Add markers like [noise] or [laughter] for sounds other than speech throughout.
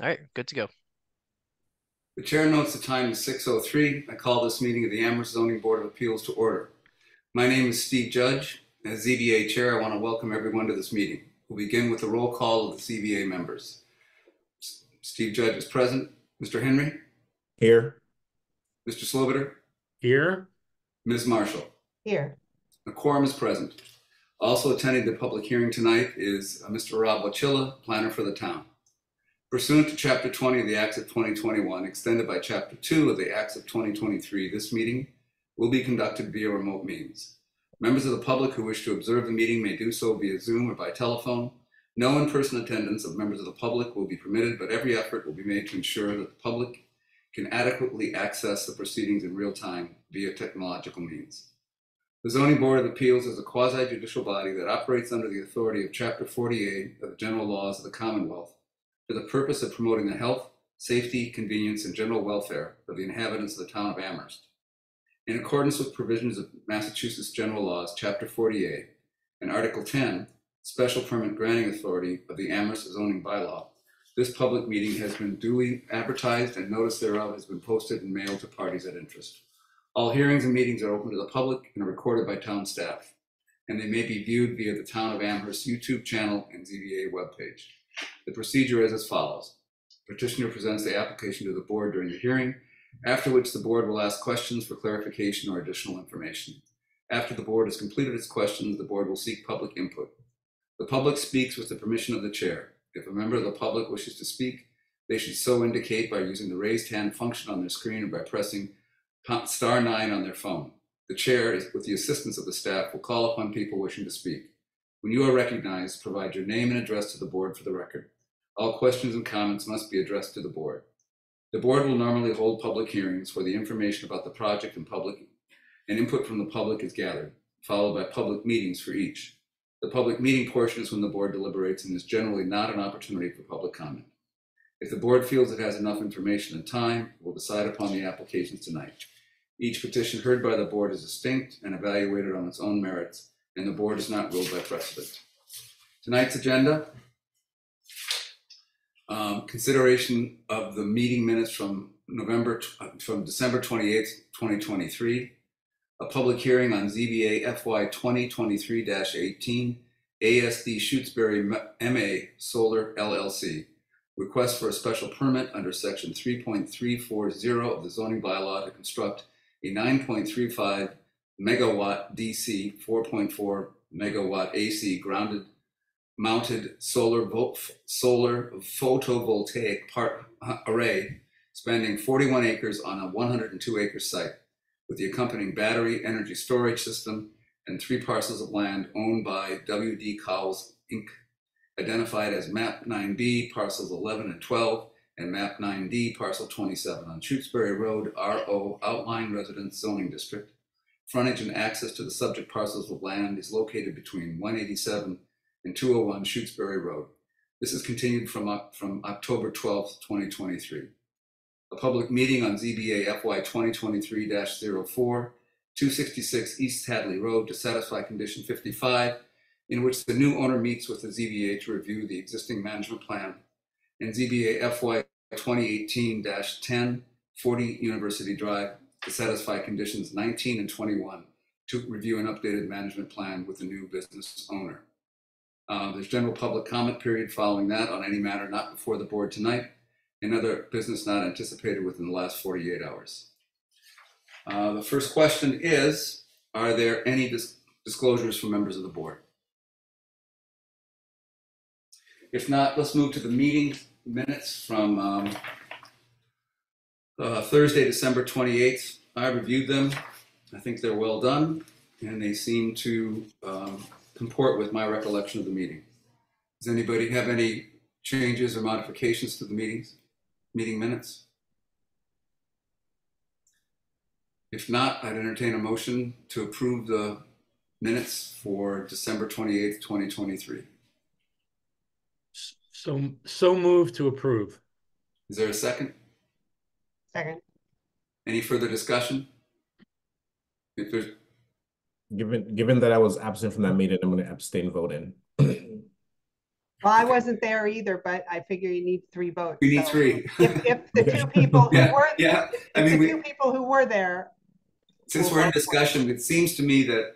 All right, good to go. The chair notes the time is 6:03. I call this meeting of the Amherst Zoning Board of Appeals to order. My name is Steve Judge. As ZBA Chair, I want to welcome everyone to this meeting. We'll begin with a roll call of the ZBA members. S- Steve Judge is present. Mr. Henry, Here. Mr. Sloviter, Here. Ms. Marshall. Here, A quorum is present. Also attending the public hearing tonight is uh, Mr. Rob Watchilla, planner for the town. Pursuant to Chapter 20 of the Acts of 2021, extended by Chapter 2 of the Acts of 2023, this meeting will be conducted via remote means. Members of the public who wish to observe the meeting may do so via Zoom or by telephone. No in-person attendance of members of the public will be permitted, but every effort will be made to ensure that the public can adequately access the proceedings in real time via technological means. The Zoning Board of Appeals is a quasi-judicial body that operates under the authority of Chapter 48 of the General Laws of the Commonwealth for the purpose of promoting the health, safety, convenience, and general welfare of the inhabitants of the town of Amherst. In accordance with provisions of Massachusetts General Laws, Chapter 48, and Article 10, Special Permit Granting Authority of the Amherst zoning bylaw, this public meeting has been duly advertised and notice thereof has been posted and mailed to parties at interest. All hearings and meetings are open to the public and are recorded by town staff, and they may be viewed via the Town of Amherst YouTube channel and ZBA webpage. The procedure is as follows. Petitioner presents the application to the board during the hearing, after which the board will ask questions for clarification or additional information. After the board has completed its questions, the board will seek public input. The public speaks with the permission of the chair. If a member of the public wishes to speak, they should so indicate by using the raised hand function on their screen or by pressing star nine on their phone. The chair, with the assistance of the staff, will call upon people wishing to speak. When you are recognized, provide your name and address to the board for the record. All questions and comments must be addressed to the board. The board will normally hold public hearings where the information about the project and public and input from the public is gathered, followed by public meetings for each. The public meeting portion is when the board deliberates and is generally not an opportunity for public comment. If the board feels it has enough information and time, it will decide upon the applications tonight. Each petition heard by the board is distinct and evaluated on its own merits, and the board is not ruled by precedent. Tonight's agenda um, consideration of the meeting minutes from November, from December 28th, 2023. A public hearing on ZBA FY 2023-18, ASD Shutesbury MA Solar LLC. Request for a special permit under section 3.340 of the zoning bylaw to construct a 9.35 megawatt DC, 4.4 megawatt AC grounded mounted solar solar photovoltaic part uh, array spanning 41 acres on a 102 acre site with the accompanying battery energy storage system and three parcels of land owned by WD Cowls Inc. identified as map 9B parcels 11 and 12 and map 9D parcel 27 on Shutesbury Road RO outlying residence zoning district frontage and access to the subject parcels of land is located between 187 and 201 Shutesbury Road. This is continued from, from October 12, 2023. A public meeting on ZBA FY 2023-04, 266 East Hadley Road to satisfy condition 55, in which the new owner meets with the ZBA to review the existing management plan, and ZBA FY 2018-10, 40 University Drive to satisfy conditions 19 and 21 to review an updated management plan with the new business owner. Uh, There's general public comment period following that on any matter not before the board tonight and other business not anticipated within the last 48 hours. Uh, The first question is, are there any dis- disclosures from members of the board? If not, let's move to the meeting minutes from um, uh, Thursday, December 28th. I reviewed them. I think they're well done, and they seem to um, comport with my recollection of the meeting. Does anybody have any changes or modifications to the meetings, meeting minutes? If not, I'd entertain a motion to approve the minutes for December 28th, 2023. So, so moved to approve. Is there a second? Second, Any further discussion? If there's, Given, given that I was absent from that meeting, I'm gonna abstain voting. Well, I wasn't there either, but I figure you need three votes. We need so three. If, if the [laughs] two people who Yeah, were, yeah. I if mean, the we, two people who were there, since we're in discussion, it seems to me that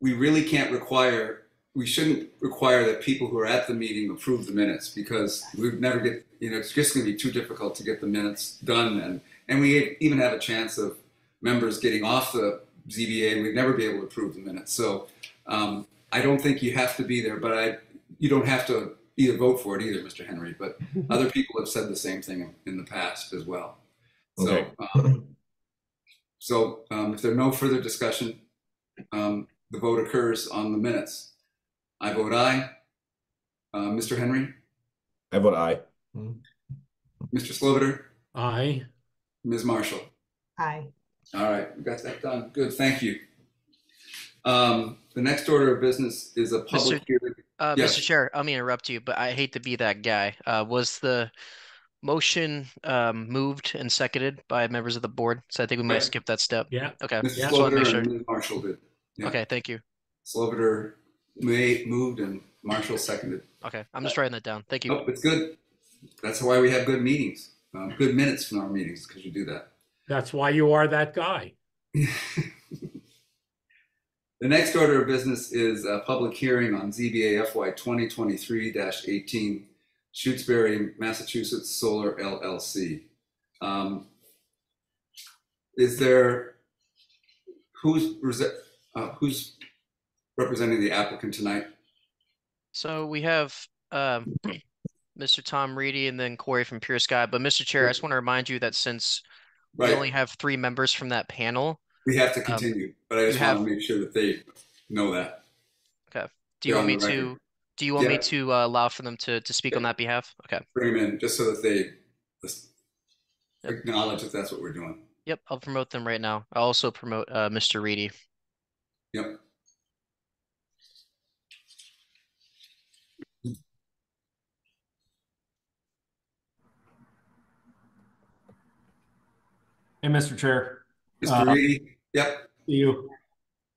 we really can't require, we shouldn't require that people who are at the meeting approve the minutes because we'd never get, you know, it's just going to be too difficult to get the minutes done and and we even have a chance of members getting off the ZBA and we'd never be able to approve the minutes. So um, I don't think you have to be there, but I you don't have to either vote for it either, Mr. Henry. But [laughs] other people have said the same thing in the past as well. So. Okay. Um, so um, if there's no further discussion, um, the vote occurs on the minutes. I vote aye. Uh, Mr. Henry, I vote aye. Mr. Sloviter, Aye. Ms. Marshall. aye. All right, we got that done. Good, thank you. Um, the next order of business is a public Mr. hearing. Uh, Yes. Mr. Chair, I'm gonna interrupt you, but I hate to be that guy. Uh, was the motion um moved and seconded by members of the board? So I think we might Right. skip that step. Yeah. Okay, Mr. just wanna make Sloviter sure. and Ms. Marshall did. Yeah. Okay, thank you. Sloviter made, moved and Marshall seconded. Okay, I'm just writing that down. Thank you. Nope, it's good. That's why we have good meetings, um, good minutes from our meetings, because you do that. That's why you are that guy. [laughs] The next order of business is a public hearing on ZBA FY 2023-18, Shutesbury, Massachusetts Solar LLC. Um, Is there, who's, rese- uh, who's representing the applicant tonight? So we have um Mr. Tom Reedy and then Corey from Pure Sky. But Mr. Chair, I just want to remind you that since we Right, only have three members from that panel, we have to continue, but I just you want to make sure that they know that. Okay. Do you They're want on me record. to, do you want me Yeah. to uh, allow for them to to speak on that behalf? Okay. Bring them in, just so that they just Yep. acknowledge that that's what we're doing. Yep, I'll promote them right now. I'll also promote uh Mr. Reedy. Yep. Mr. Chair, Mr. Uh, Reedy? Yep, you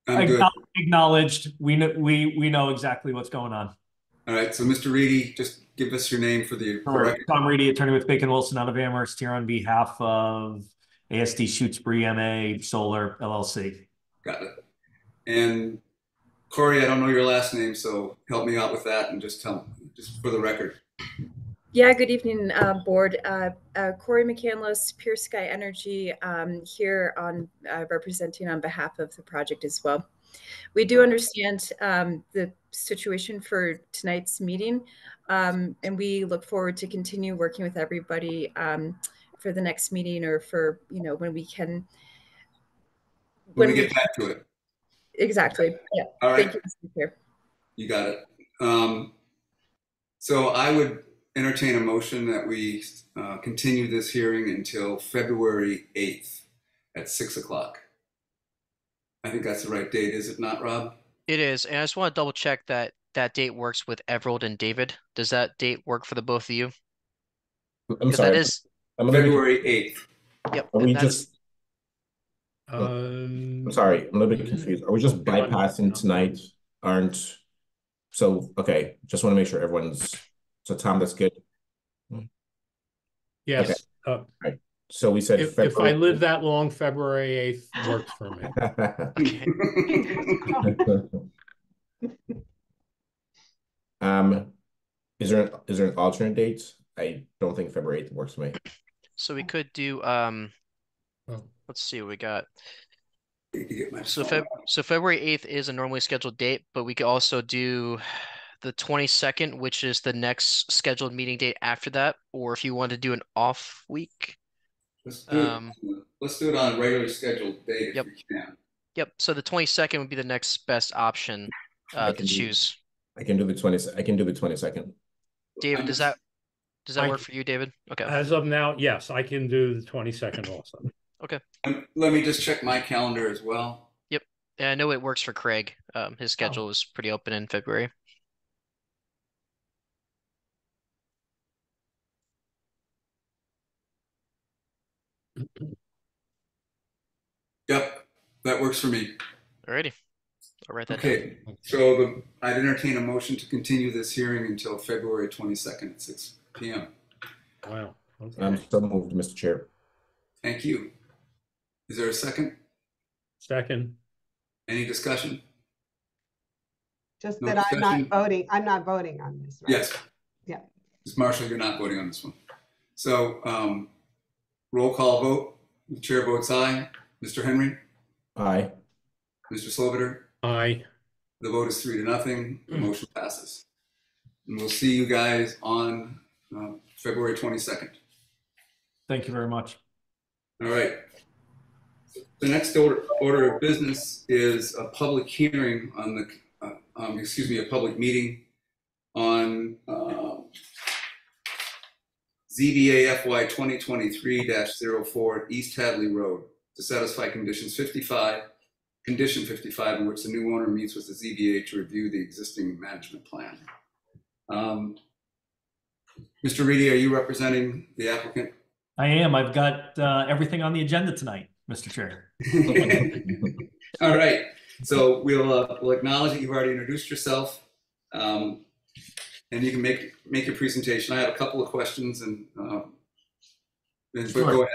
good. acknowledged, we know, we, we know exactly what's going on. All right, so Mr. Reedy, just give us your name for the Sure. record. Tom Reedy, attorney with Bacon Wilson out of Amherst, here on behalf of ASD Shutesbury MA Solar LLC. Got it. And Corey, I don't know your last name, so help me out with that and just tell, just for the record. Yeah, good evening, uh, board. Uh, uh, Corey McCandless, Pure Sky Energy, um, here on uh, representing on behalf of the project as well. We do understand um, the situation for tonight's meeting, um, and we look forward to continue working with everybody um, for the next meeting or for you know when we can. When we When get back to it. Exactly. Yeah. All right, Thank you, you got it. Um, so I would entertain a motion that we uh, continue this hearing until February 8th at 6 o'clock. I think that's the right date, is it not, Rob? It is, and I just want to double check that that date works with Everald and David. Does that date work for the both of you? I'm sorry. that is, I'm a bit, February 8th. yep, are we that's, just, Um, I'm sorry, I'm a little bit confused. Are we just bypassing tonight? Aren't, so, okay, just want to make sure everyone's, so Tom, that's good. Yes, uh, So we said. if, if I live that long, February eighth works for me. [laughs] Um, is there, is there an alternate date? I don't think February eighth works for me. So we could do um, Oh. let's see what we got. Need to get my So Feb so February 8th is a normally scheduled date, but we could also do the 22nd, which is the next scheduled meeting date after that, or if you want to do an off week. Let's do it, um, let's do it on a regularly scheduled date if Yep. we can. Yep, so the 22nd would be the next best option I uh, to can do- choose. I can do the twenty, I can do the twenty-second. David, does that does that I work for you, David? Okay. As of now, yes, I can do the twenty-second also. Um, Let me just check my calendar as well. And I know it works for Craig. Um, his schedule is pretty open in February. Yep, that works for me. Alrighty. I'll write that down. Okay, so the, I'd entertain a motion to continue this hearing until February twenty-second at six P M. Wow. I'm Okay. so moved, Mr. Chair. Thank you. Is there a second? Second, Any discussion? Just No that I'm not discussion? voting, I'm not voting on this, right? Yes. Yeah. Ms. Marshall, you're not voting on this one. So, um, roll call vote. The chair votes aye. Mr. Henry, Aye. Mr. Sloviter, aye. the vote is three to nothing. The motion passes. And we'll see you guys on, uh, February twenty-second. Thank you very much. All right. The next order, order of business is a public hearing on the, uh, um, excuse me, a public meeting on, um, ZBA FY twenty twenty-three 4 East Hadley Road to satisfy conditions fifty-five, condition fifty-five in which the new owner meets with the ZBA to review the existing management plan. Um, Mr. Reedy, are you representing the applicant? I am. I've got uh, everything on the agenda tonight, Mr. Chair. [laughs] All right, so we'll, uh, we'll acknowledge that you've already introduced yourself. Um, and you can make, make your presentation. I have a couple of questions and, um, but go ahead.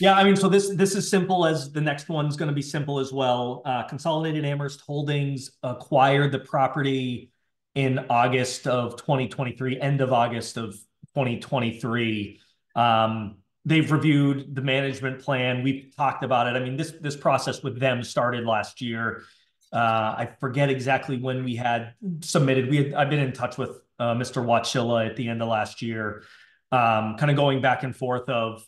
Yeah, I mean, so this this is simple as the next one's going to be simple as well. Uh, Consolidated Amherst Holdings acquired the property in August of 2023, end of August of 2023. Um, they've reviewed the management plan. We've talked about it. I mean, this this process with them started last year. Uh, I forget exactly when we had submitted. We had I've been in touch with uh, Mr. Watchilla at the end of last year, um, kind of going back and forth of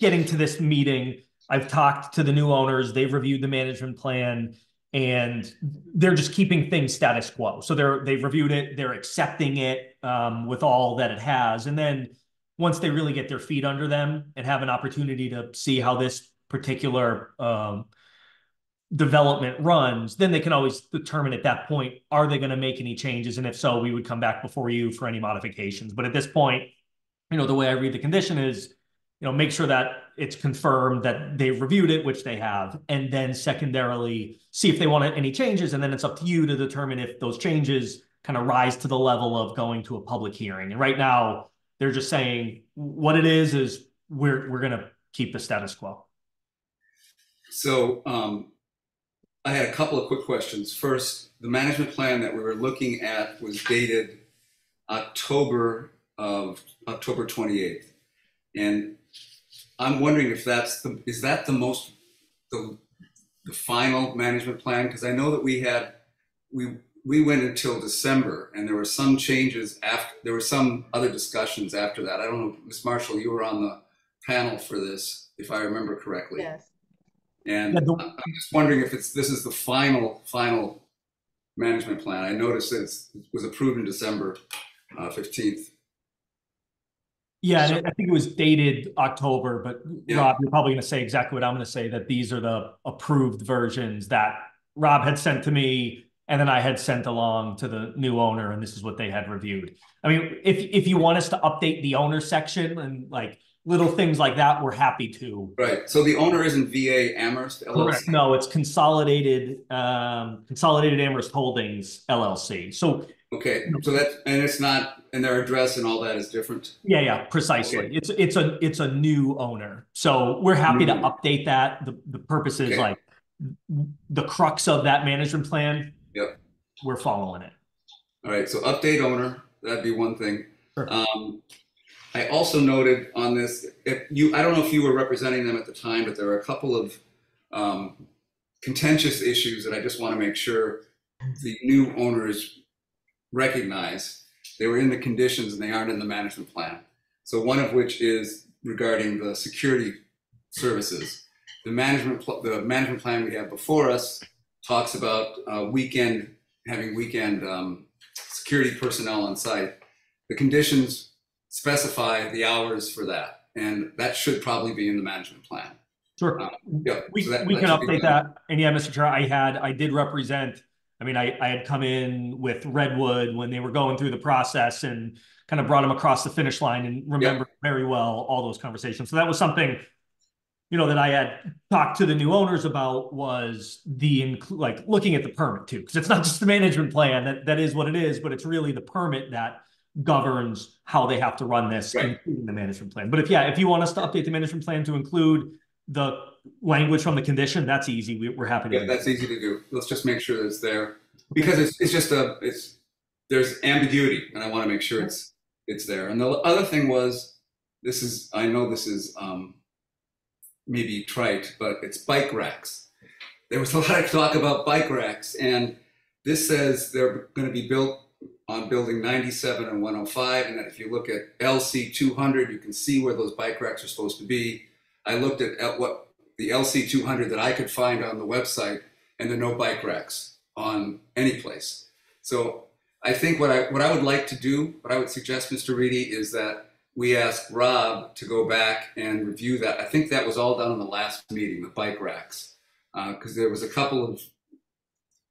getting to this meeting. I've talked to the new owners. They've reviewed the management plan and they're just keeping things status quo. So they're they've reviewed it, they're accepting it um, with all that it has. And then once they really get their feet under them and have an opportunity to see how this particular um, development runs, then they can always determine at that point, are they going to make any changes? And if so, we would come back before you for any modifications. But at this point, you know, the way I read the condition is, you know, make sure that it's confirmed that they've reviewed it, which they have, and then secondarily see if they want any changes. And then it's up to you to determine if those changes kind of rise to the level of going to a public hearing. And right now, they're just saying what it is is we're we're gonna keep the status quo. So, um, I had a couple of quick questions. First, the management plan that we were looking at was dated October of, October twenty-eighth. And I'm wondering if that's the, is that the most, the, the final management plan? Because I know that we had, we, we went until December and there were some changes after, there were some other discussions after that. I don't know, Ms. Marshall, you were on the panel for this, if I remember correctly. Yes. And Yeah, the- I- I'm just wondering if it's, this is the final, final management plan. I noticed it's, it was approved in December uh, fifteenth. Yeah, and I think it was dated October, but Yeah. Rob, you're probably gonna say exactly what I'm gonna say, that these are the approved versions that Rob had sent to me, and then I had sent along to the new owner, and this is what they had reviewed. I mean, if, if you want us to update the owner section and like little things like that, we're happy to. Right, so the owner isn't VA Amherst LLC? No, it's Consolidated, um, Consolidated Amherst Holdings LLC. So, Okay, so that, and it's not, and their address and all that is different? yeah, yeah, precisely. Okay. It's, it's a, it's a new owner. So we're happy to Mm. update that. The, the purpose is Okay. like the crux of that management plan. Yep. We're following it. All right, so update owner, that'd be one thing. Sure. Um, I also noted on this, if you, I don't know if you were representing them at the time, but there are a couple of um, contentious issues that I just want to make sure the new owners recognize. They were in the conditions and they aren't in the management plan. So one of which is regarding the security services. The management, the management plan we have before us talks about uh, weekend, having weekend um, security personnel on site. The conditions specify the hours for that, and that should probably be in the management plan. Sure. Uh, Yeah, We, so that- we that can update that. And yeah, Mr. Chair, I had, I did represent, I mean, I, I had come in with Redwood when they were going through the process and kind of brought them across the finish line and remember very well all those conversations. So that was something you know, that I had talked to the new owners about was the like looking at the permit too, because it's not just the management plan that that is what it is, but it's really the permit that governs how they have to run this, Right. including the management plan. But if yeah, if you want us to update the management plan to include the language from the condition, that's easy. We, we're happy to. Yeah, do that's easy to do. Let's just make sure it's there because it's it's just a it's there's ambiguity, and I want to make sure it's it's there. And the other thing was, this is I know this is um, maybe trite, but it's bike racks. There was a [laughs] lot of talk about bike racks, and this says they're going to be built on building 97 and 105, and that if you look at LC 200, you can see where those bike racks are supposed to be. I looked at, at what the LC 200 that I could find on the website, and there are no bike racks on any place. So I think what I what I would like to do, what I would suggest, Mr. Reedy, is that we ask Rob to go back and review that. I think that was all done in the last meeting, the bike racks, uh, because there was a couple of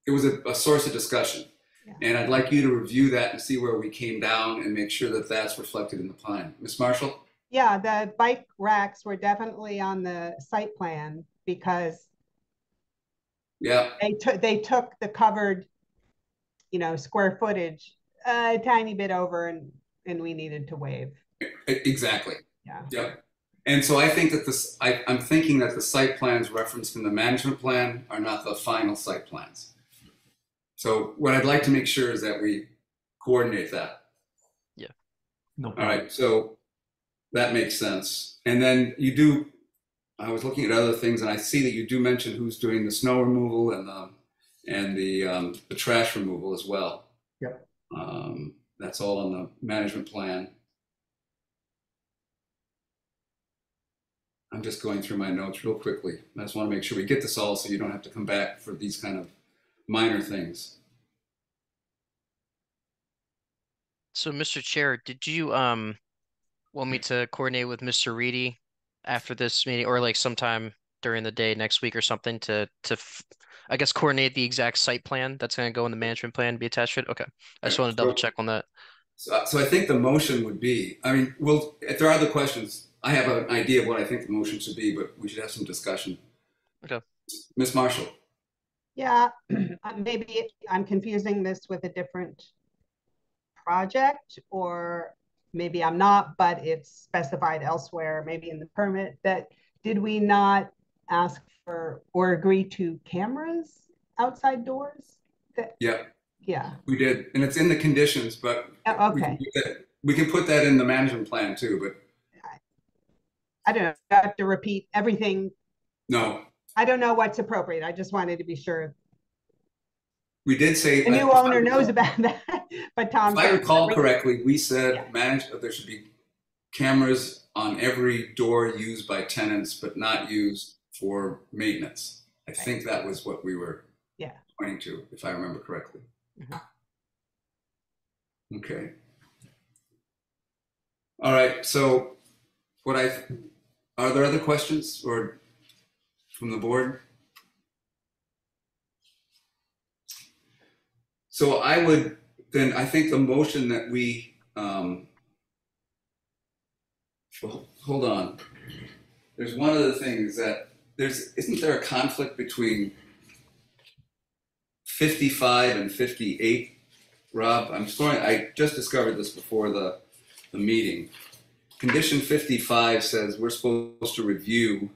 it was a, a source of discussion. Yeah. And I'd like you to review that and see where we came down and make sure that that's reflected in the plan. Ms. Marshall? Yeah, the bike racks were definitely on the site plan because Yeah, they took, they took the covered, you know, square footage a tiny bit over and, and we needed to waive. exactly. Yeah. Yep. And so I think that this, I, I'm thinking that the site plans referenced in the management plan are not the final site plans. So what I'd like to make sure is that we coordinate that. Yeah no All problem. right, so that makes sense. And then you do, I was looking at other things and I see that you do mention who's doing the snow removal and the, and the, um, the trash removal as well. Yep. Um, that's all on the management plan. I'm just going through my notes real quickly. I just want to make sure we get this all so you don't have to come back for these kind of minor things. So, Mr. Chair, did you um want me to coordinate with Mr. Reedy after this meeting, or like sometime during the day next week or something to to f- I guess coordinate the exact site plan that's going to go in the management plan and be attached to it? Okay, I just want to double check on that. So, so I think the motion would be, I mean, well, if there are other questions, I have an idea of what I think the motion should be, but we should have some discussion. Okay. Ms. Marshall? Yeah, [clears throat] uh, maybe I'm confusing this with a different project or maybe I'm not, but it's specified elsewhere, maybe in the permit that, did we not ask for or agree to cameras outside doors? That, Yeah, yeah, we did, and it's in the conditions, but Uh, we can okay. that- we can put that in the management plan too, but I don't know, I have to repeat everything. no, I don't know what's appropriate. I just wanted to be sure we did say. the new owner knows about [laughs] that, but Tom. If I recall correctly, we Yeah. said manage, that there should be cameras on every door used by tenants, but not used for maintenance. I think that was what we were Yeah. pointing to, if I remember correctly. Mhm. Okay. All right, so what I, are there other questions or from the board? So I would, then I think the motion that we, um, well, hold on. There's one other thing is that there's, isn't there a conflict between fifty-five and fifty-eight? Rob, I'm sorry, I just discovered this before the, the meeting. Condition fifty-five says we're supposed to review.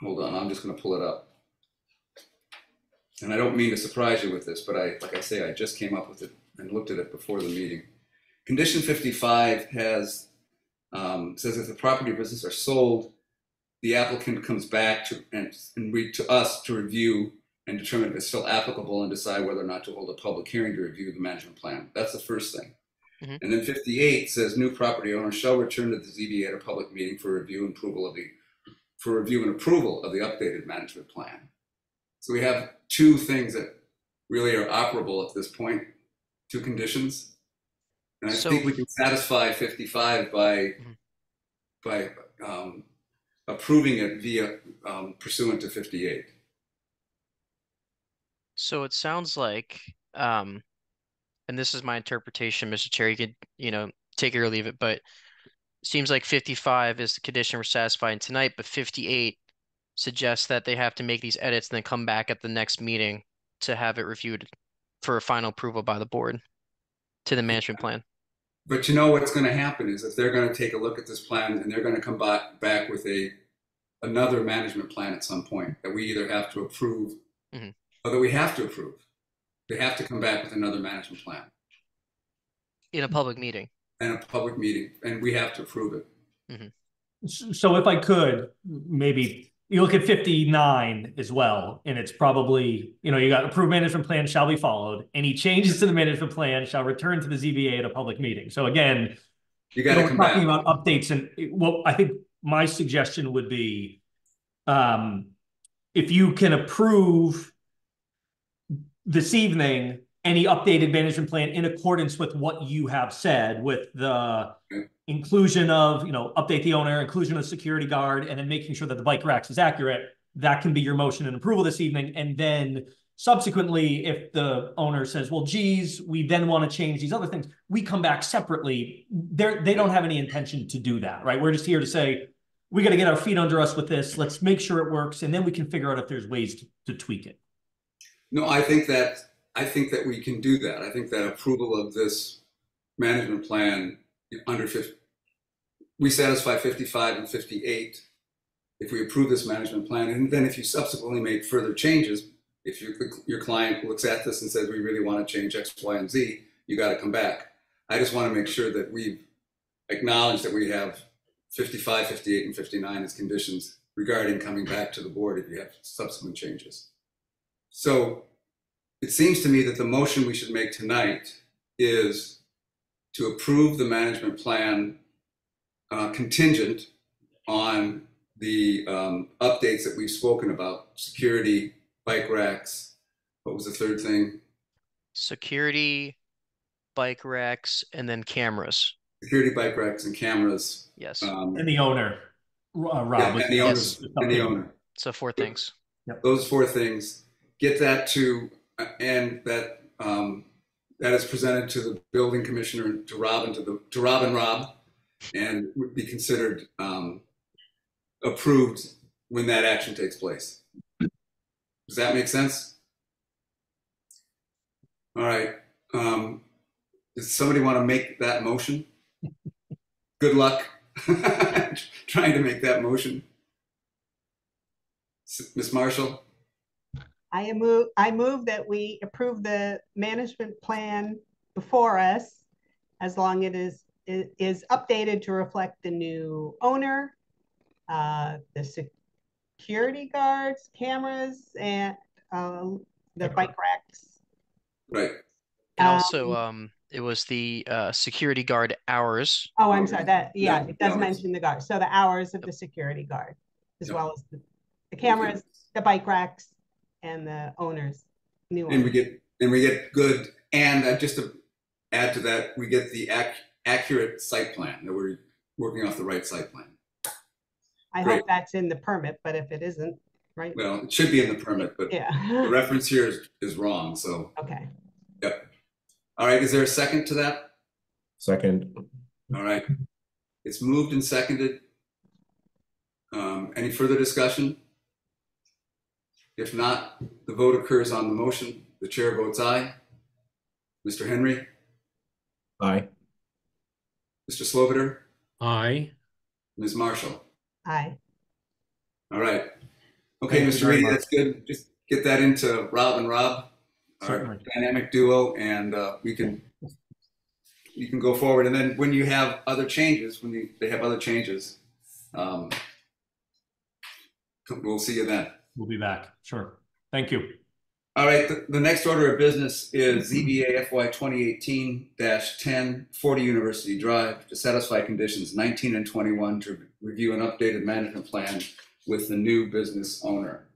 Hold on, I'm just gonna pull it up. And I don't mean to surprise you with this, but I, like I say, I just came up with it and looked at it before the meeting. Condition fifty-five has, um, says if the property or business are sold, the applicant comes back to, and, and read to us to review and determine if it's still applicable and decide whether or not to hold a public hearing to review the management plan. That's the first thing. Mhm. And then fifty-eight says new property owner shall return to the ZBA at a public meeting for review and approval of the, for review and approval of the updated management plan. So we have two things that really are operable at this point, two conditions. And I So- think we can satisfy fifty-five by, Mhm. by, um, approving it via, um, pursuant to fifty-eight. So it sounds like, um, and this is my interpretation, Mr. Chair, you could, you know, take it or leave it, but seems like fifty-five is the condition we're satisfying tonight, but fifty-eight suggests that they have to make these edits and then come back at the next meeting to have it reviewed for a final approval by the board to the management plan. But you know what's going to happen is if they're going to take a look at this plan and they're going to come back back with a another management plan at some point that we either have to approve Mhm. or that we have to approve. They have to come back with another management plan In a public meeting. and a public meeting, and we have to approve it. S- So if I could, maybe you look at fifty-nine as well, and it's probably, you know, you got approved management plan shall be followed. Any changes to the management plan shall return to the ZBA at a public meeting. So again, You got to we're talking about updates and well, I think my suggestion would be um, if you can approve this evening, any updated management plan in accordance with what you have said with the Okay. Inclusion of, you know, update the owner, inclusion of the security guard, and then making sure that the bike racks is accurate, that can be your motion and approval this evening. And then subsequently, if the owner says, well, geez, we then want to change these other things, we come back separately. They're, they don't have any intention to do that, right? We're just here to say, we got to get our feet under us with this. Let's make sure it works. And then we can figure out if there's ways to, to tweak it. No, I think that I think that we can do that. I think that approval of this management plan under 50, we satisfy 55 and 58 if we approve this management plan. And then if you subsequently make further changes, if your, your client looks at this and says, we really want to change X, Y, and Z, you got to come back. I just want to make sure that we've acknowledged that we have 55, 58, and 59 as conditions regarding coming back to the board if you have subsequent changes. So it seems to me that the motion we should make tonight is to approve the management plan uh, contingent on the um, updates that we've spoken about, security, bike racks. What was the third thing? Security, bike racks, and then cameras. Security, bike racks, and cameras. Yes. Um, And the owner, uh, Rob. yeah, and the Yes. owners, and the owner. So four things. Yep. those four things get that to and that um, that is presented to the building commissioner to rob and to the to rob and rob and would be considered um, approved when that action takes place. Does that make sense? All right um, does somebody want to make that motion? Good luck [laughs] trying to make that motion. Miss Marshall? I move, I move that we approve the management plan before us as long it is, is updated to reflect the new owner, uh, the security guards, cameras, and, uh, the bike racks. right And Um, also, um, it was the uh, security guard hours. Oh, I'm sorry, that, yeah, Yeah, it does hours. mention the guard. So the hours of the security guard, as Yep. well as the, the cameras, the bike racks, and the owners, new and we get and we get good and uh, just to add to that we get the ac- accurate site plan that we're working off the right site plan. I great. hope that's in the permit, but if it isn't, right? well it should be in the permit but the Yeah, reference here is, is wrong so. Okay. Yep. All right is there a second to that? Second, all right. It's moved and seconded. Um, any further discussion? If not the vote occurs on the motion. The chair votes aye. Mr henry? Aye. Mr sloviter Aye. ms marshall Aye. All right. Okay, Thank you Mr. very Reedy, much. that's good. Just get that into Rob and Rob, our Certainly. dynamic duo, and uh, we can you can go forward. And then when you have other changes, when you, they have other changes, um, we'll see you then. We'll be back. Sure. Thank you. All right, the, the next order of business is ZBA FY 2018-10, 40 University Drive, to satisfy conditions 19 and 21 to review an updated management plan with the new business owner.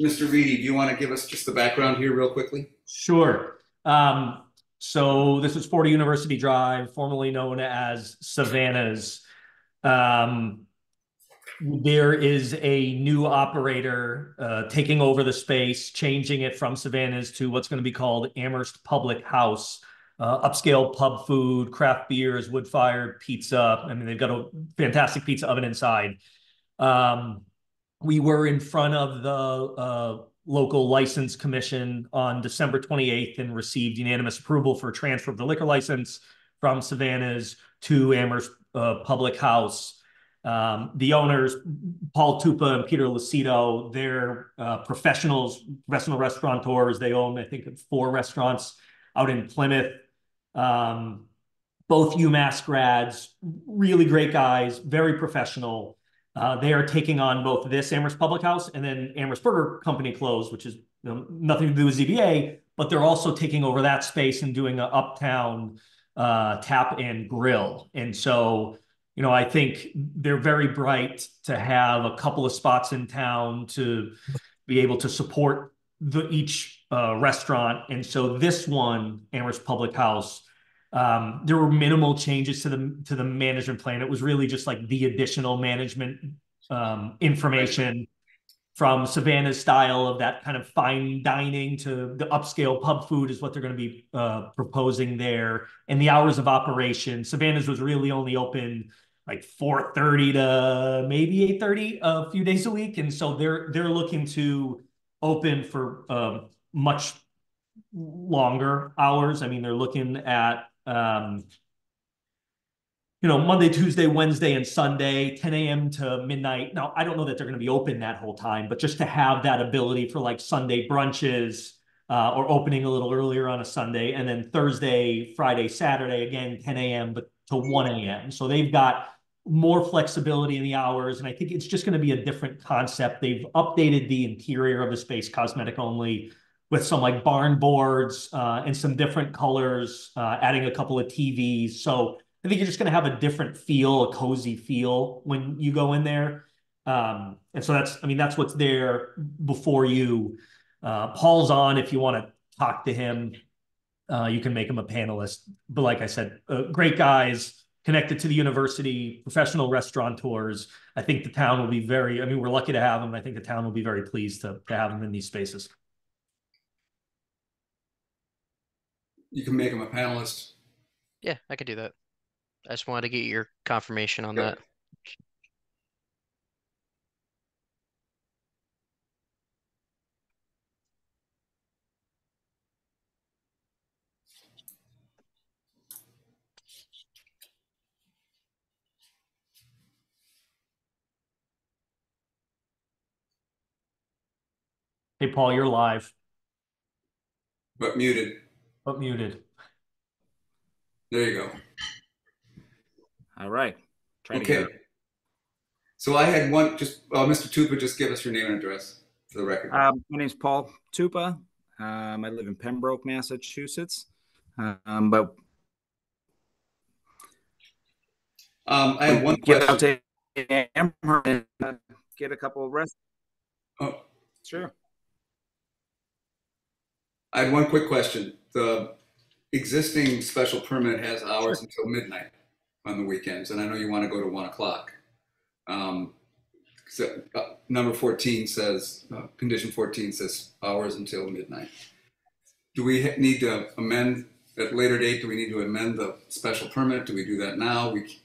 Mr. Reedy, do you want to give us just the background here real quickly? Sure. Um, so this is 40 University Drive, formerly known as Savannah's. Um, there is a new operator uh, taking over the space, changing it from Savannah's to what's going to be called Amherst Public House. uh, upscale pub food, craft beers, wood fired pizza. I mean, they've got a fantastic pizza oven inside. Um, we were in front of the uh, local license commission on December 28th and received unanimous approval for transfer of the liquor license from Savannah's to Amherst uh, Public House. Um, the owners, Paul Tupa and Peter Lucido, they're uh, professionals, professional restaurateurs. They own, I think, four restaurants out in Plymouth. Um, both UMass grads, really great guys, very professional. Uh, they are taking on both this Amherst Public House and then Amherst Burger Company closed, which is nothing to do with ZBA, but they're also taking over that space and doing an uptown uh, tap and grill. And so, you know, I think they're very bright to have a couple of spots in town to be able to support the each uh, restaurant. And so this one, Amherst Public House, um, there were minimal changes to the to the management plan. It was really just like the additional management um, information from Savannah's style of that kind of fine dining to the upscale pub food is what they're going to be uh, proposing there. And the hours of operation, Savannah's was really only open like 4:30 to maybe 8:30 a few days a week, and so they're they're looking to open for uh, much longer hours. I mean, they're looking at um, you know, Monday, Tuesday, Wednesday, and Sunday, 10 a.m. to midnight. Now, I don't know that they're going to be open that whole time, but just to have that ability for like Sunday brunches uh, or opening a little earlier on a Sunday, and then Thursday, Friday, Saturday, again, 10 a.m. but to 1 a.m. So they've got more flexibility in the hours, and I think it's just going to be a different concept. They've updated the interior of the space, cosmetic only with some like barn boards uh, and some different colors, uh, adding a couple of TVs. So I think you're just going to have a different feel, a cozy feel when you go in there. Um, and so that's, I mean, that's what's there before you. Uh, Paul's on if you want to talk to him. Uh, you can make him a panelist. But like I said, uh, great guys connected to the university, professional restaurateurs. I think the town will be very, I mean, we're lucky to have them. I think the town will be very pleased to, to have them in these spaces. You can make them a panelist. Yeah, I could do that. I just wanted to get your confirmation on Yep. that. Hey, Paul, you're live, but muted. but muted. There you go. All right. Trying to Okay. get So I had one, just, uh, Mr. Tupa, just give us your name and address for the record. um, my name's Paul Tupa. Um, I live in Pembroke, Massachusetts. Um, but Um, I had one get out question. to Amherst and uh, get a couple of rest. Oh, Sure. I had one quick question. The existing special permit has hours until midnight on the weekends, and I know you want to go to one o'clock. Um, so, uh, number fourteen says, uh, condition fourteen says hours until midnight. Do we ha- need to amend at later date? Do we need to amend the special permit? Do we do that now? We,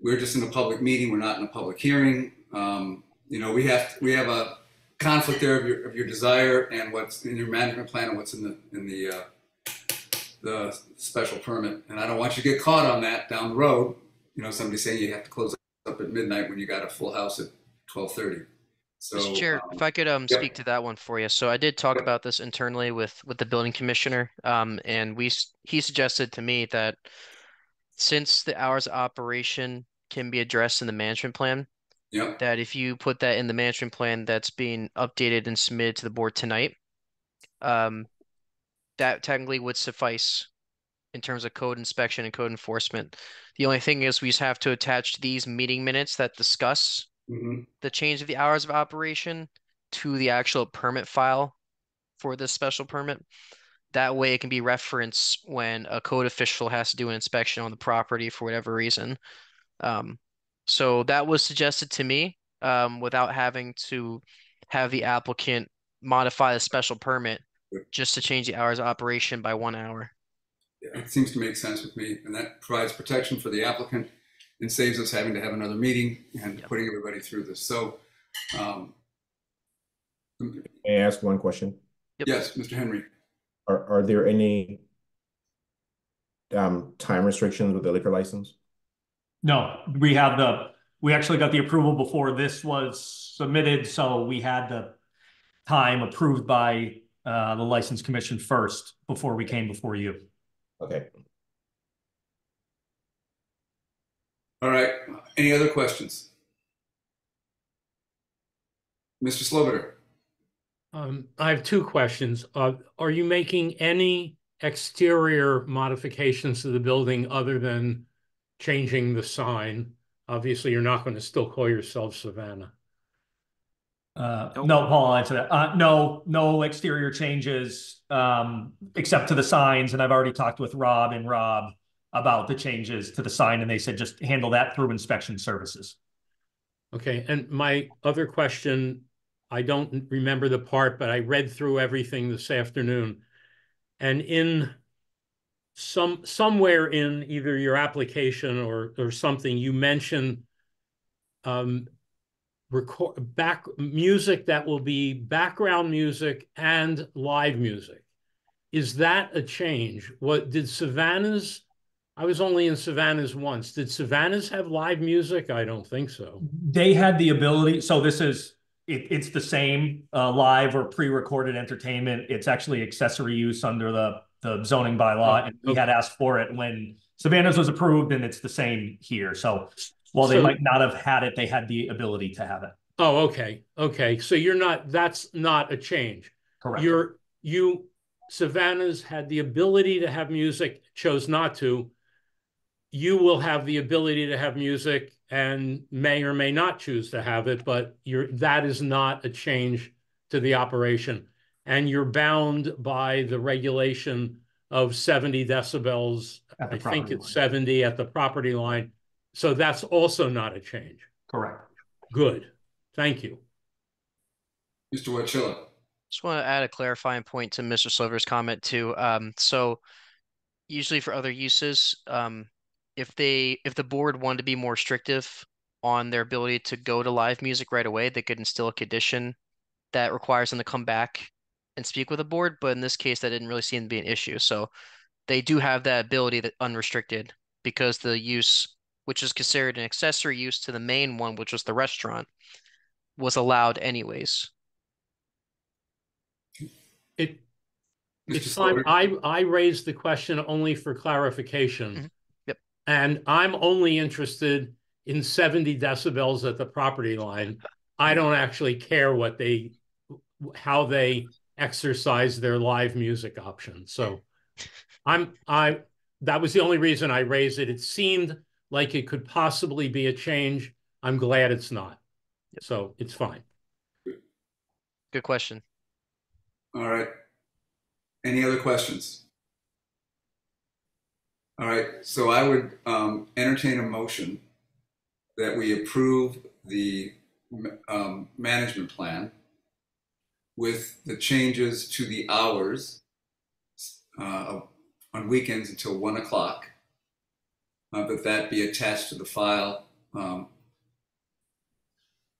we're just in a public meeting. We're not in a public hearing. Um, you know, we have, we have a conflict there of your, of your desire and what's in your management plan and what's in the, in the, uh, the special permit. And I don't want you to get caught on that down the road. You know, somebody saying you have to close up at midnight when you got a full house at twelve thirty. So. Mr. Chair, um, if I could um yep. speak to that one for you. So I did talk Yep. about this internally with with the building commissioner. Um, and we he suggested to me that since the hours of operation can be addressed in the management plan, Yep, that if you put that in the management plan that's being updated and submitted to the board tonight, um, that technically would suffice in terms of code inspection and code enforcement. The only thing is we just have to attach these meeting minutes that discuss mhm, the change of the hours of operation to the actual permit file for this special permit. That way it can be referenced when a code official has to do an inspection on the property for whatever reason. Um, so that was suggested to me, um, without having to have the applicant modify the special permit just to change the hours of operation by one hour. it seems to make sense with me, and that provides protection for the applicant and saves us having to have another meeting and Yep. putting everybody through this. So, um, May I ask one question? Yep. yes, Mr. Henry. Are, are there any um, time restrictions with the liquor license? No, we have the, we actually got the approval before this was submitted, so we had the time approved by uh, the License Commission first before we came before you. Okay, All right, any other questions? Mr. Sloviter, Um, I have two questions. Uh, are you making any exterior modifications to the building other than changing the sign? Obviously, you're not going to still call yourself Savannah. Uh, Nope. no, Paul, I'll answer that. Uh, no, no exterior changes, um, except to the signs, and I've already talked with Rob and Rob about the changes to the sign, and they said just handle that through inspection services. Okay, and my other question, I don't remember the part, but I read through everything this afternoon. And in some, somewhere in either your application or, or something, you mention um, record, back, music that will be background music and live music. Is that a change? What, did Savannah's, I was only in Savannah's once. Did Savannah's have live music? I don't think so. They had the ability, so this is, it, it's the same, uh, live or pre-recorded entertainment. It's actually accessory use under the, the zoning bylaw, Oh, and we had asked for it when Savannah's was approved, and it's the same here. So while they So- might not have had it, they had the ability to have it. Oh, okay, okay. So you're not, that's not a change. Correct. You're, you, Savannah's had the ability to have music, chose not to. You will have the ability to have music and may or may not choose to have it, but you're, that is not a change to the operation. And you're bound by the regulation of seventy decibels. I think property it's line. seventy at the property line. So that's also not a change. Correct. Good, thank you. Mr. Watchilla. Just want to add a clarifying point to Mr. Silver's comment too. Um, so usually for other uses, um, if they, if the board wanted to be more restrictive on their ability to go to live music right away, they could instill a condition that requires them to come back and speak with the board, but in this case, that didn't really seem to be an issue. So they do have that ability that unrestricted because the use, which is considered an accessory use to the main one, which was the restaurant, was allowed anyways. It, It's fine. I, I raised the question only for clarification. Mhm. Yep. And I'm only interested in seventy decibels at the property line. I don't actually care what they, how they exercise their live music option. So [laughs] I'm, I, that was the only reason I raised it. It seemed like it could possibly be a change. I'm glad it's not. So it's fine. Good question. All right. Any other questions? All right, so I would um, entertain a motion that we approve the um, management plan with the changes to the hours uh, on weekends until one o'clock. Uh, that that be attached to the file. Um,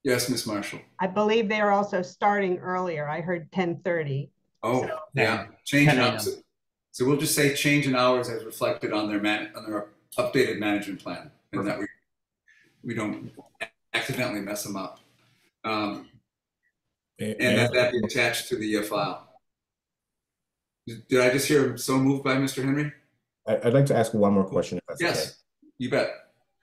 yes, Miss Marshall. I believe they are also starting earlier. I heard ten thirty. Oh, So- yeah, change in hours. So we'll just say change in hours as reflected on their man, on their updated management plan, and that we, we don't accidentally mess them up. Um, May- and may that that be attached to the uh, file. Did did I just hear so moved by Mr. Henry? I- I'd like to ask one more question if that's okay. Yes, you bet.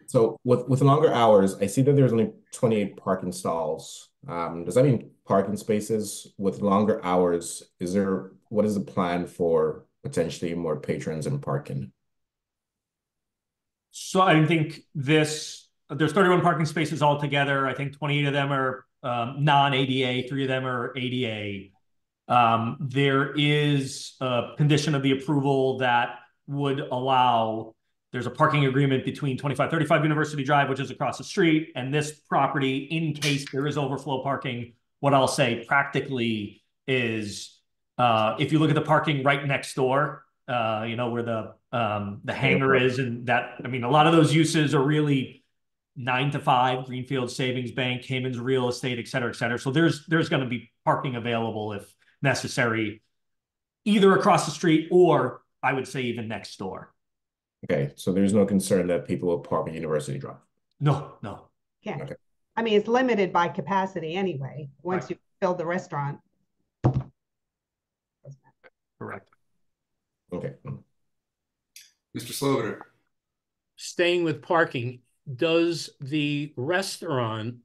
So with with longer hours, I see that there's only 28 parking stalls. Um, does that mean parking spaces with longer hours? Is there what is the plan for potentially more patrons and parking? So I think this, there's 31 parking spaces altogether. I think 28 of them are um, non-ADA, three of them are ADA. Um, there is a condition of the approval that would allow, there's a parking agreement between 2535 University Drive, which is across the street, and this property, in case there is overflow parking, what I'll say practically is, uh, if you look at the parking right next door, uh, you know, where the um, the hangar is, and that, I mean, a lot of those uses are really nine to five, Greenfield Savings Bank, Kamins Real Estate, et cetera, et cetera. So there's there's going to be parking available if necessary, either across the street or I would say even next door. Okay, so there's no concern that people will park at University Drive. No, no. Yeah. Okay. I mean, it's limited by capacity anyway, once Right. you fill the restaurant. Correct. Okay. Mr. Sloviter, Staying with parking, does the restaurant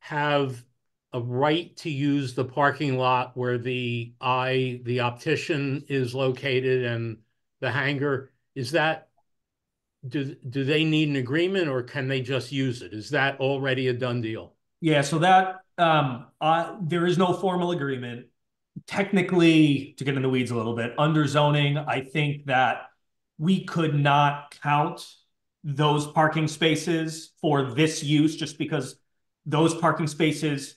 have a right to use the parking lot where the eye, the optician is located and the hangar? Is that, do, do they need an agreement or can they just use it? Is that already a done deal? Yeah, so that um uh there is no formal agreement. Technically, to get in the weeds a little bit, under zoning, I think that we could not count those parking spaces for this use just because those parking spaces,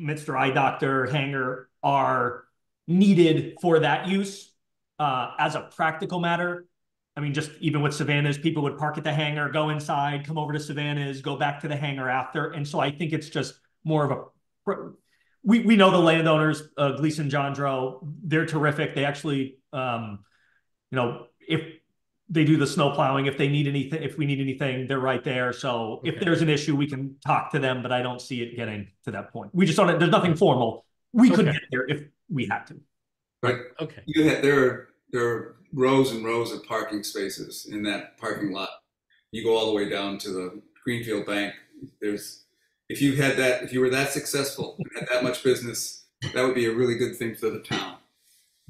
Mr. Eye Doctor hangar, are needed for that use. Uh, as a practical matter, I mean, just even with Savannah's, people would park at the hangar, go inside, come over to Savannah's, go back to the hangar after. And so I think it's just more of a. We we know the landowners, uh, Gleason Johndrow, they're terrific. They actually, um, you know, if they do the snow plowing, if they need anything, if we need anything, they're right there. So if there's an issue, we can talk to them. But I don't see it getting to that point. We just don't. There's nothing formal. We could Okay. get there if we had to. Right. Okay, you had, there are, there are rows and rows of parking spaces in that parking lot. You go all the way down to the Greenfield Bank. There's, if you had that, if you were that successful and had that much business, that would be a really good thing for the town.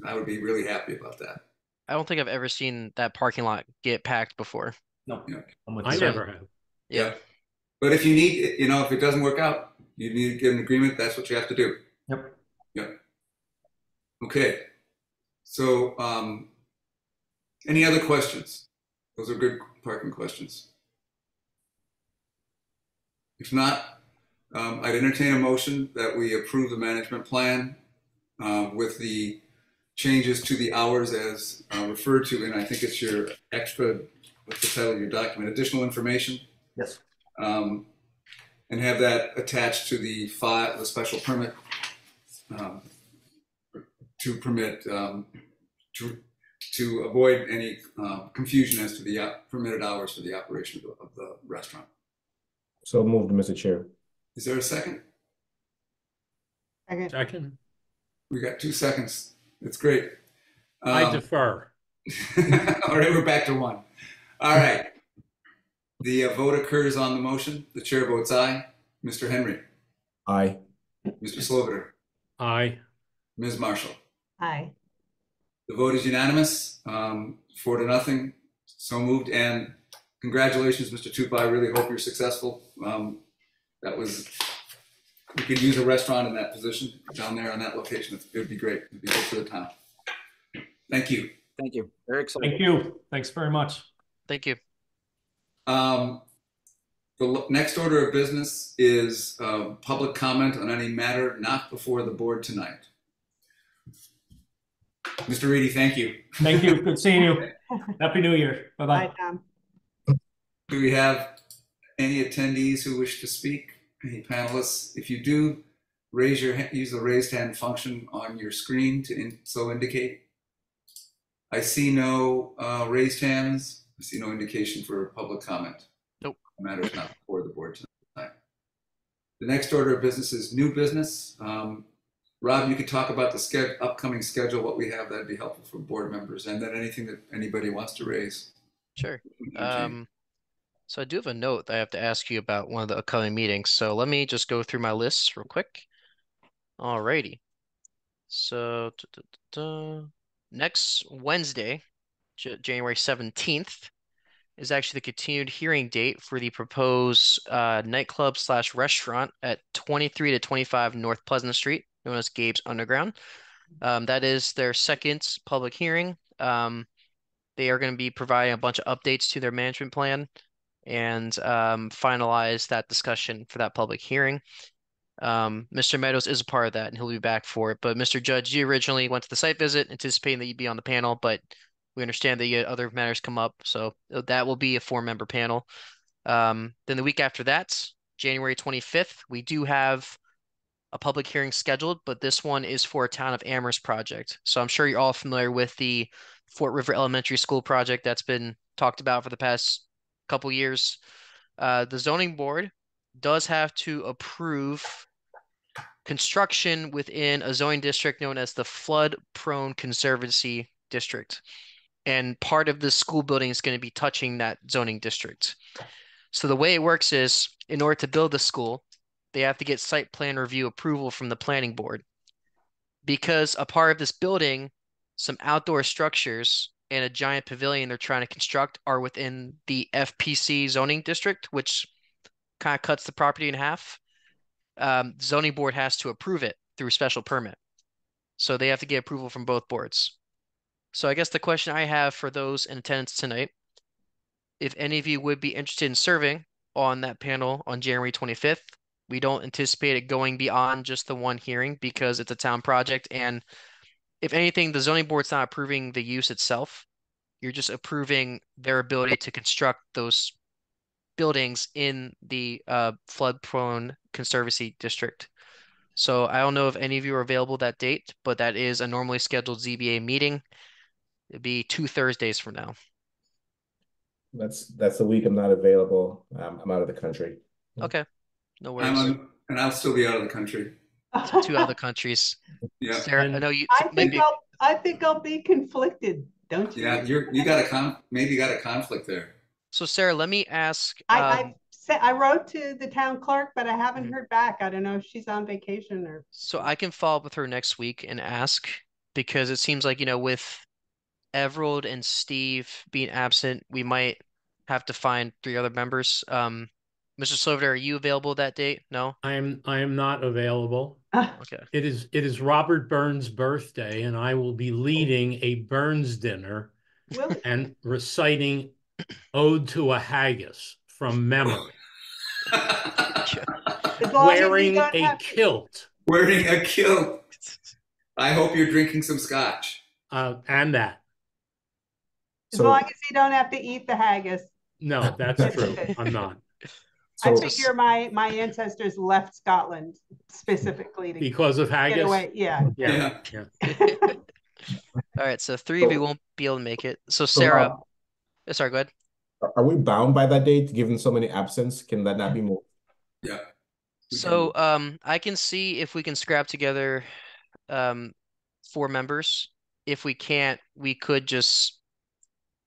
I would be really happy about that. I don't think I've ever seen that parking lot get packed before. No, Yeah. I'm with I you. never have. Yeah. But if you need, you know, if it doesn't work out, you need to get an agreement, that's what you have to do. Yep. Yep. Okay. So, um, any other questions? Those are good parking questions. If not, um, I'd entertain a motion that we approve the management plan uh, with the changes to the hours as uh, referred to, and I think it's your extra, what's the title of your document, additional information? Yes. um, and have that attached to the file, the special permit um, to permit um, to to avoid any um, confusion as to the uh, permitted hours for the operation of the, of the restaurant. So moved, Mr. Chair. Is there a second? Second. Second, We got two seconds. That's great. I Um, defer. [laughs] all right, we're back to one. All right. The uh, vote occurs on the motion. The chair votes aye. Mr. Henry, Aye. Mr. Sloviter, Aye. Ms. Marshall. Aye. The vote is unanimous, um, four to nothing. So moved. And congratulations, Mr. Tupa. I really hope you're successful. Um, that was, we could use a restaurant in that position down there on that location. It would be great. It'd be good for the town. Thank you. Thank you. Very excited. Thank you. Thanks very much. Thank you. Um, the next order of business is uh, public comment on any matter not before the board tonight. Mr. Reedy, thank you. Thank you. Good seeing you. [laughs] Happy New Year. Bye bye. Bye, Tom. Do we have any attendees who wish to speak? Any panelists? If you do, raise your, use the raised hand function on your screen to in- so indicate. I see no uh, raised hands. I see no indication for public comment. Nope. The matter is not before the board tonight. The next order of business is new business. Um, Rob, you could talk about the sched- upcoming schedule, what we have, that'd be helpful for board members, and then anything that anybody wants to raise. Sure. Um, so I do have a note that I have to ask you about one of the upcoming meetings. So let me just go through my list real quick. Alrighty. So duh, duh, duh. next Wednesday, J January 17th, is actually the continued hearing date for the proposed uh, nightclub slash restaurant at 23 to 25 North Pleasant Street, known as Gabe's Underground. Um, that is their second public hearing. Um, they are going to be providing a bunch of updates to their management plan and um, finalize that discussion for that public hearing. Um, Mr. Meadows is a part of that and he'll be back for it. But Mr. Judge, you originally went to the site visit anticipating that you'd be on the panel, but we understand that other matters come up, so that will be a four-member panel. Um, then the week after that, January 25th, we do have a public hearing scheduled, but this one is for a Town of Amherst project. So I'm sure you're all familiar with the Fort River Elementary School project that's been talked about for the past couple years. Uh, the zoning board does have to approve construction within a zoning district known as the Flood Prone Conservancy District. And part of the school building is going to be touching that zoning district. So the way it works is in order to build the school, they have to get site plan review approval from the planning board. Because a part of this building, some outdoor structures and a giant pavilion they're trying to construct are within the FPC zoning district, which kind of cuts the property in half. Um, zoning board has to approve it through special permit. So they have to get approval from both boards. So I guess the question I have for those in attendance tonight, if any of you would be interested in serving on that panel on January 25th, we don't anticipate it going beyond just the one hearing because it's a town project. And if anything, the zoning board's not approving the use itself. You're just approving their ability to construct those buildings in the uh, flood prone conservancy district. So I don't know if any of you are available that date, but that is a normally scheduled ZBA meeting. It'd be two Thursdays from now. That's that's the week I'm not available. Um, I'm out of the country. Okay, no I'm worries. and I'll still be out of the country. Two other countries. Yeah, Sarah, I know you I think maybe I'll, I think I'll be conflicted, don't you? yeah. You're you got a con maybe you got a conflict there. so Sarah, let me ask I, um, I said, I wrote to the town clerk, but I haven't Mhm. heard back. I don't know if she's on vacation or. So I can follow up with her next week and ask because it seems like, you know, with Everald and Steve being absent, we might have to find three other members. Um, Mr. Sloviter, are you available that date? No? I am, I am not available. Okay. It is, it is Robert Burns' birthday and I will be leading a Burns dinner Will, and reciting Ode to a Haggis from memory, as long as you wearing a have- kilt, Wearing a kilt. I hope you're drinking some scotch. uh, and that. As So- long as you don't have to eat the haggis. No, that's [laughs] true. I'm not. I figure my, my ancestors left Scotland specifically to Because of get haggis? away. Yeah. Yeah, Yeah. yeah. [laughs] All right, so three of you won't be able to make it. So Sarah, Rob, uh, sorry, go ahead. are we bound by that date given so many absence? Can that not be moved? Yeah. So um, I can see if we can scrap together um, four members. If we can't, we could just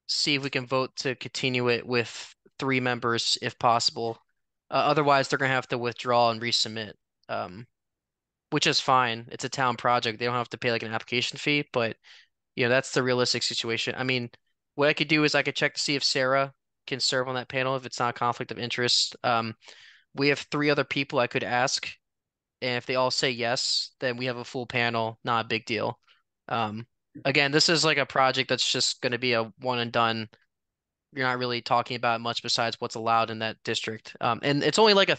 see if we can vote to continue it with three members if possible. Uh, otherwise, they're gonna have to withdraw and resubmit, um, which is fine. It's a town project. They don't have to pay like an application fee, but you know, that's the realistic situation. I mean, what I could do is I could check to see if Sarah can serve on that panel if it's not a conflict of interest. Um, we have three other people I could ask, and if they all say yes, then we have a full panel, not a big deal. Um, again, this is like a project that's just going to be a one and done. You're not really talking about much besides what's allowed in that district. Um, and it's only like a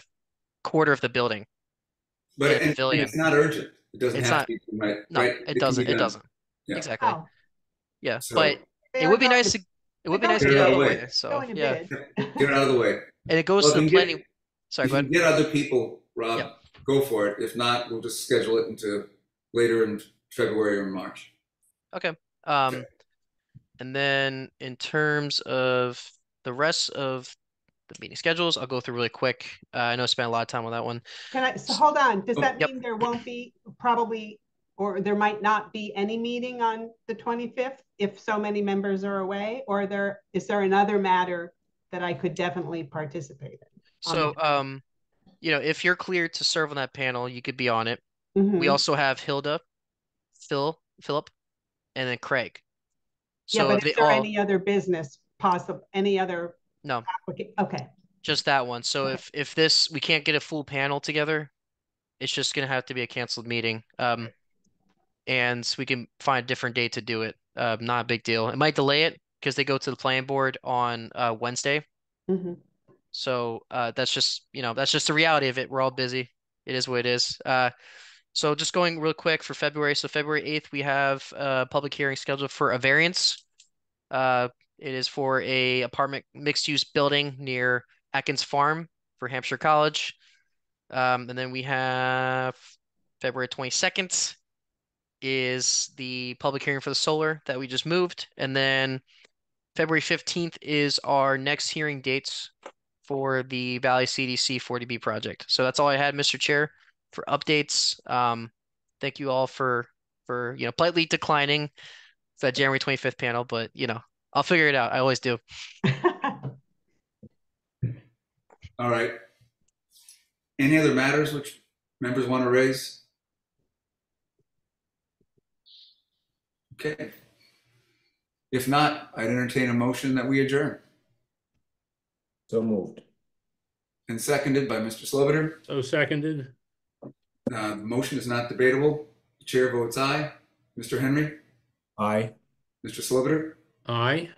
quarter of the building. But Yeah, and, and it's not urgent. It doesn't It's have not- to be right. No, right? it can doesn't. It doesn't. Yeah. Exactly. Oh, Yeah, So- but it would be nice to- to it would be nice to get out of the bid. way. So yeah. Get it out of the way. and it goes Well, to the you get- planning. Sorry, if go ahead. get other people, Rob, Yeah. go for it. If not, we'll just schedule it into later in February or March. Okay. Um, and then in terms of the rest of the meeting schedules, I'll go through really quick. Uh, I know I spent a lot of time on that one. Can I, so hold on, does Oh, that yep. mean there won't be probably, or there might not be any meeting on the twenty-fifth if so many members are away? Or there, is there another matter that I could definitely participate in? So, um, you know, if you're cleared to serve on that panel, you could be on it. We Mhm. also have Hilda, Phil, Philip, and then Craig. Yeah, but is there all any other business possible, any other? No. applica- Okay, just that one. So Okay. if if this we can't get a full panel together, it's just gonna have to be a canceled meeting. Um, and we can find a different date to do it. Uh, not a big deal. It might delay it because they go to the planning board on uh Wednesday. Mhm. So uh, that's just you know that's just the reality of it. We're all busy. It is what it is. Uh, so just going real quick for February. So February 8th, we have a public hearing scheduled for a variance Uh, it is for a apartment mixed-use building near Atkins Farm for Hampshire College. Um, and then we have February 22nd is the public hearing for the solar that we just moved. And then February 15th is our next hearing dates for the Valley CDC 40B project. So that's all I had, Mr. Chair, for updates. Um, thank you all for for you know politely declining that January 25th panel, but you know, I'll figure it out. I always do. [laughs] All right. Any other matters which members want to raise? Okay. If not, I'd entertain a motion that we adjourn. So moved. And seconded by Mr. Sloviter. So seconded. Uh, the motion is not debatable. The chair votes aye. Mr. Henry, Aye. Mr. Sloviter, Aye.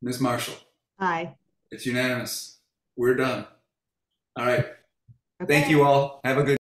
Ms. Marshall. Aye. It's unanimous. We're done. All right. Thank you all. Have a good